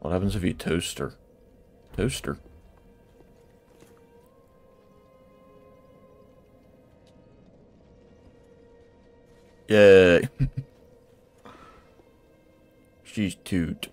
What happens if you toast her? Toast her. Yay. She's toot.